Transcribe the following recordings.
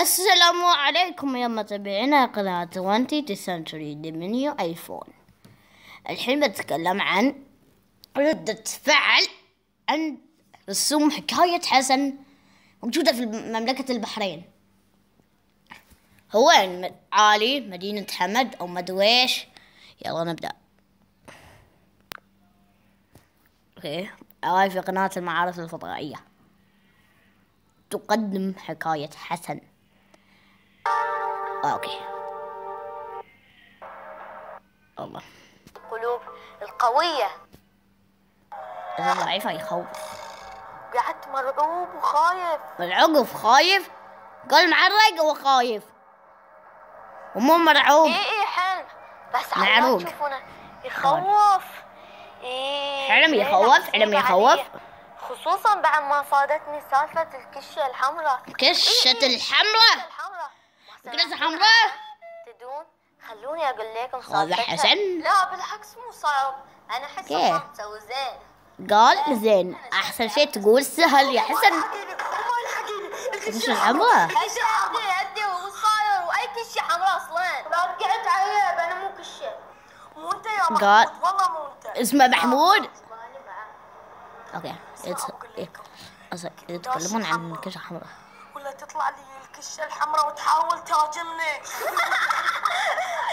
السلام عليكم يا متابعينا قناة 20 سنتري دومينيو ايفون الحين بتكلم عن ردة فعل عن رسوم حكاية حسن موجودة في مملكة البحرين. هو وين عالي مدينة حمد أو مدويش. يلا نبدأ. أوكي. في قناة المعارف الفضائية. تقدم حكاية حسن. أوكي. الله. القلوب القوية. إذا ضعيفة يخوف. قعدت مرعوب وخايف. العقف خايف قال معرق هو خايف. ومو مرعوب. إيه إيه حلم بس معروق. على تشوفونه يخوف. إيه حلم يخوف؟ حلم يخوف؟ خصوصا بعد ما صادتني سالفة الكشة الحمراء. كشة إيه إيه، الحمراء. سمعتوا حمراء تدون خلوني أقول لكم هذا صادفتها. حسن؟ لا بالعكس مو صعب. أنا أحس كيف؟ صمت وزين. قال زين. أحسن شيء تقول سهل يا حسن. كشة الحمراء. كشه حمراء أصلا. لا رجعت عيب أنا مو كشه مو أنت يا محمود؟ قال- والله مو أنت. اسمه محمود. okay إيه. يتكلمون عن كشة حمراء. تطلع لي الكشة الحمراء وتحاول تهاجمني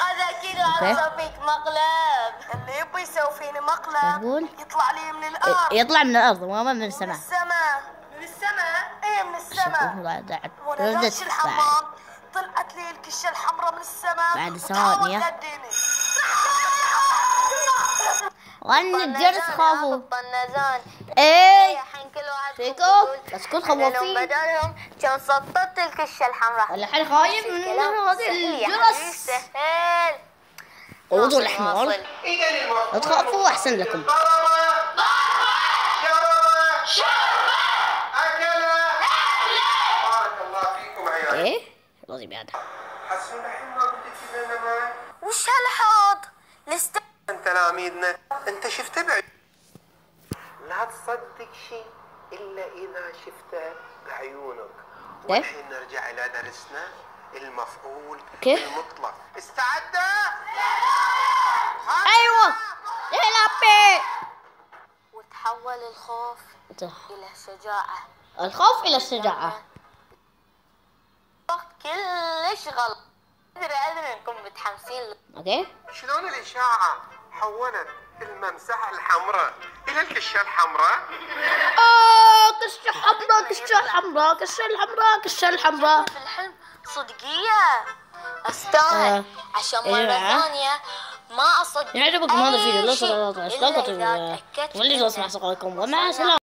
هذا okay. أسوي فيك مقلب. اللي يبي يسوي فيني مقلب يقول؟ يطلع لي من ي- الأرض. يطلع من الأرض مو من من السماء. السماء. من السماء؟ إيه من السماء. شوفوا بعد وأنا ردة داش الحمام طلعت لي الكشة الحمراء من السماء. بعد وتحاول غني الجرس خافوا. الطنازان إيه. الحين كل واحد؟ يقول بس كل خوافين. بدالهم كان سطت الكشه الحمراء الحين خايف من الكلام. هذا حبيبي، الجرس. سهل. قوضوا الحمار. لا تخافوا أحسن لكم. فيكم إيه؟ لازم هذا حسون الحين ما قلت لنا وش هالحوض؟ لست تلاميذنا. انت شفته بعيد. لا تصدق شيء إلا إذا شفته بعيونك. كيف؟ والحين نرجع إلى درسنا المفعول كيف؟ المطلق. استعد؟ أيوه. العبي وتحول الخوف إلى شجاعة. الخوف إلى الشجاعة. كلش غلط. أدري أدري إنكم متحمسين. أوكي. شلون الإشاعة؟ حولت الممسحه الحمراء. إلى الكشه الحمراء. آه كشة حمراء كشة حمراء كشة الحمراء كشة الحمراء. في الحلم. صدقية. أستاهل. آه. عشان إيه مرة بقى؟ ثانية ما أصدق يعجبكم هذا الفيديو لا اشتراك إذا تأكدت وتولي إنه اسمع صوتكم ومع السلامة.